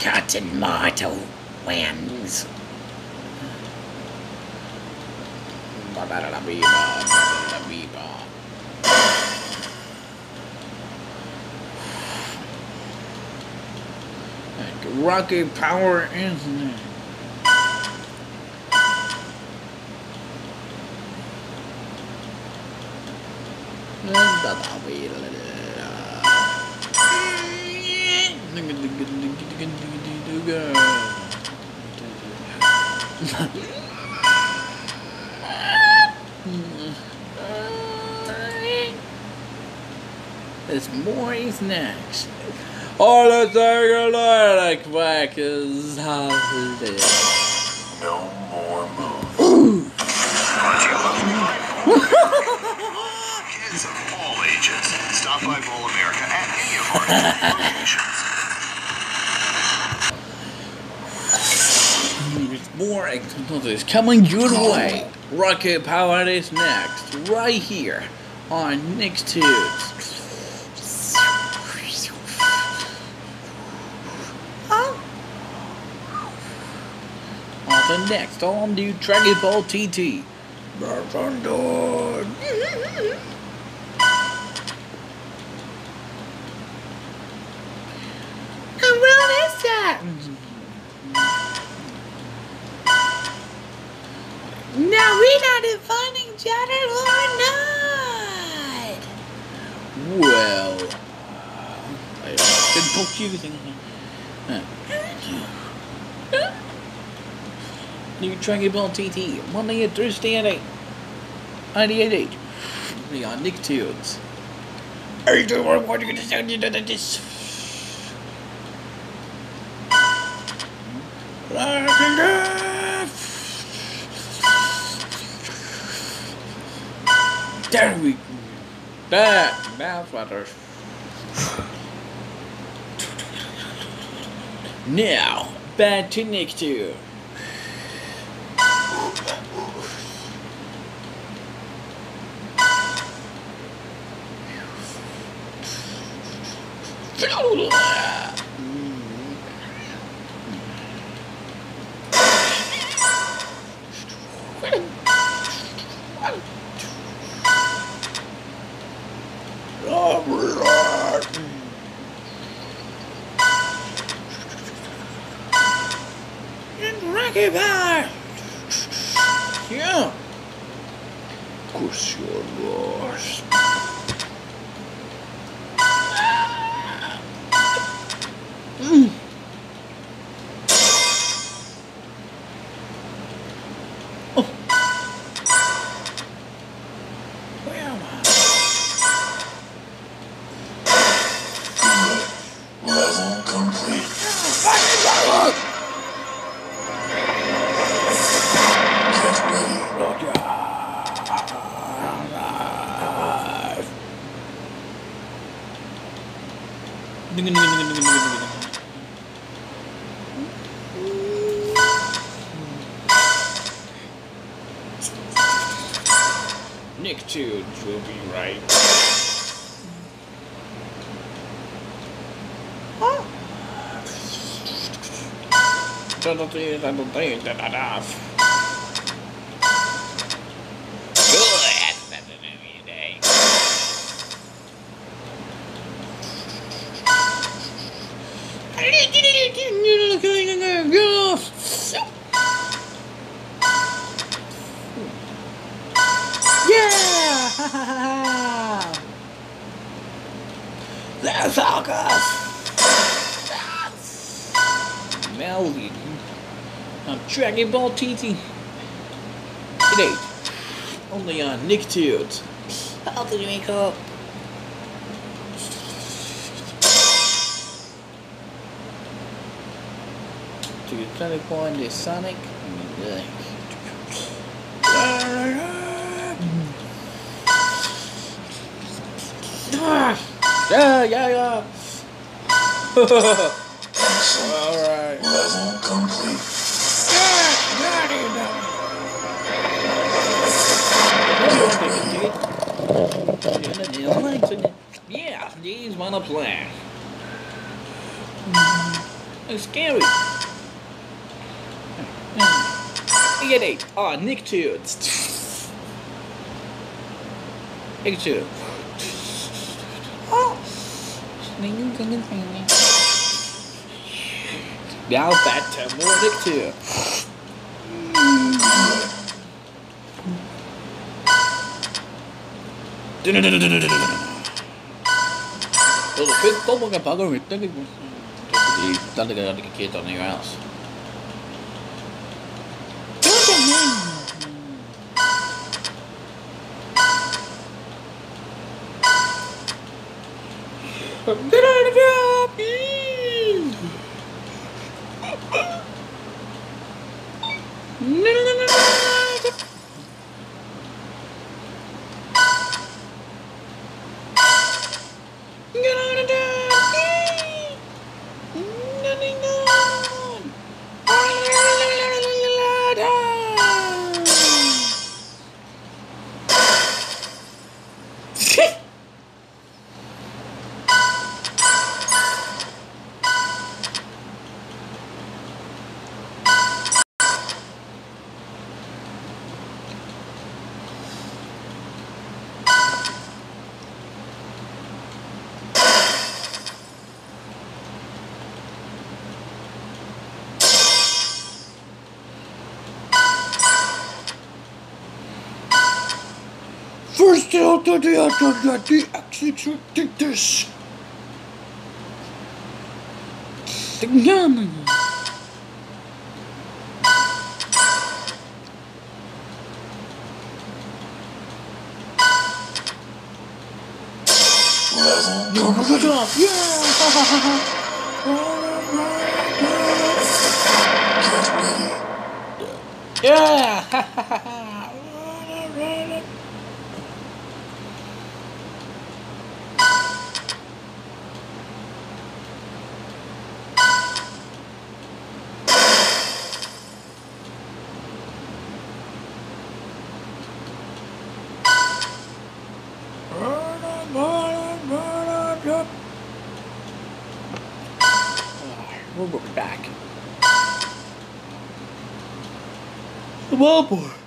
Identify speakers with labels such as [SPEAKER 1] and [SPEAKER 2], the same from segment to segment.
[SPEAKER 1] Captain Martel wins. Rocket power isn't it? There's more is next. Oh, let's take a look like back is holiday.
[SPEAKER 2] No more moves. Kids of all ages, stop by Bowl America at any of our locations.
[SPEAKER 1] There's more explosives coming your way. Rocket Power is next, right here on Nicktoons. On the next all new Dragon Ball GT. Bartender. Now we not finding each other or not. Well, I've been confusing. Huh. New Dragon Ball GT, Monday and Thursday at 8. 98 We on Nicktoons. Are you doing what are you gonna sound into this? There we go. That mouthwater. Now, back to Nicktoon. Rocky Yeah. Of course you're lost. Nicktoons will be right. Yeah! That's August! Melody. I'm Dragon Ball GT. Today. Only on Nicktoons. How did you make up? To get Sonic Point is Sonic. Yeah, yeah, yeah. Alright.
[SPEAKER 2] Level complete.
[SPEAKER 1] Get ready. on a plan. It's scary. Get eight. Ah, Nicktoons. Nicktoons. Now back Benim gönül benim. Biao bette mordet too. There's a big bubble in the bugger with Dundee. Dundee got to get on anywhere else. Get out Out of the other, the execute this. Yum. Good yeah! Yeah! We'll go back. The wallboard.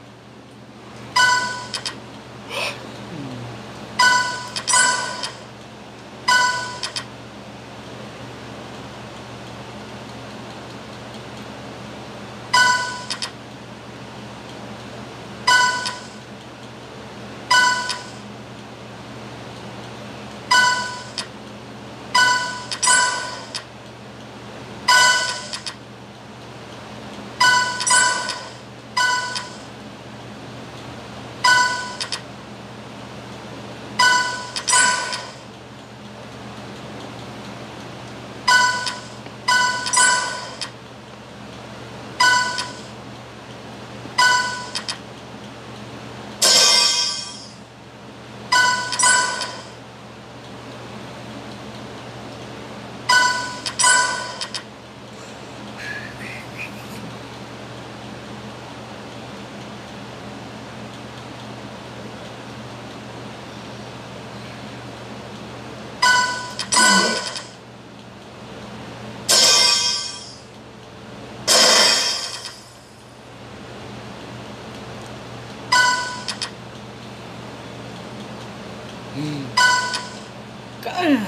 [SPEAKER 1] Kijk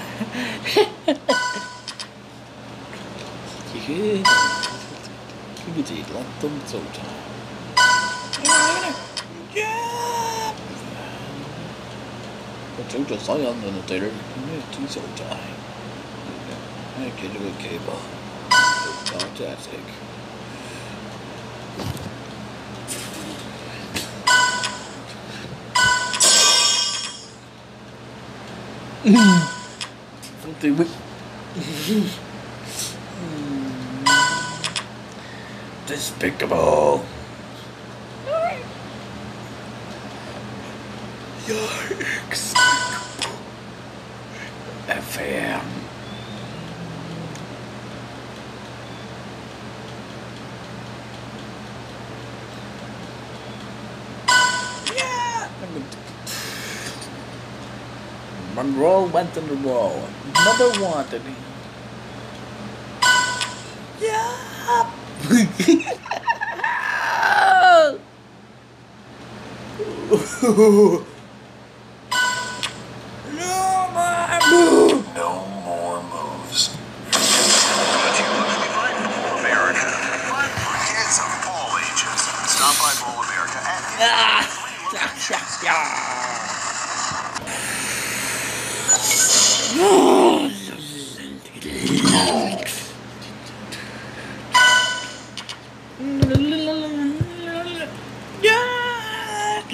[SPEAKER 1] Kijk het hier, laat hem zo Ja! Wat doet dat aan de natuurlijk? Nu is die I can do a een. Fantastic. Mmm. With despicable. You're. FM. Yeah. Monroe went in the wall. Mother wanted him. Yeah.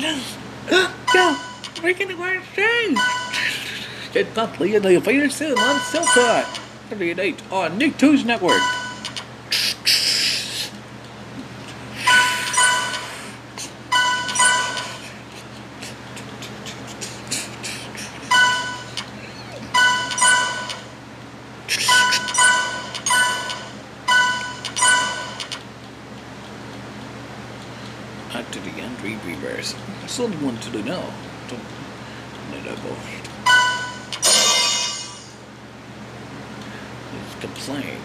[SPEAKER 1] Yeah, making the right thing. Get that lead the fire soon on Silta. Every night on Nicktoons network. After the entry reverse, someone to the know. To the know. It's complaint.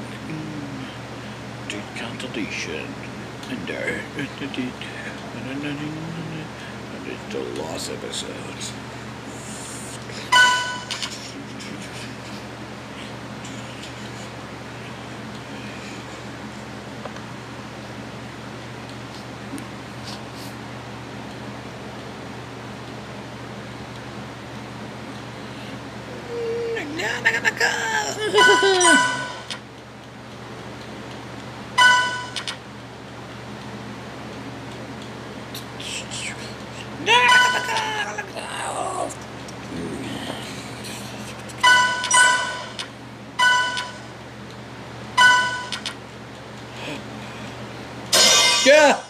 [SPEAKER 1] Did cancellation. And there. And it's the lost episodes. Yeah,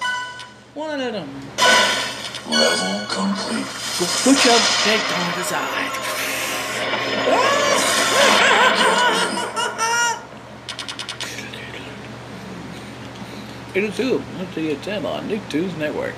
[SPEAKER 1] one of them.
[SPEAKER 2] level complete.
[SPEAKER 1] Go push up, take on the side. It is too. Let's see a 10 on Nicktoons network.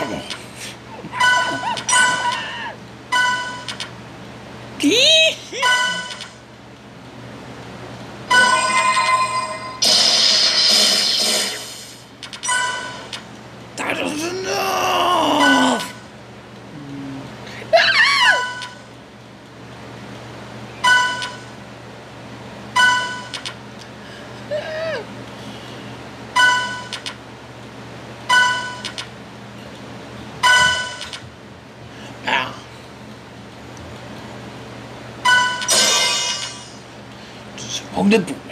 [SPEAKER 1] Incredible. Smoke the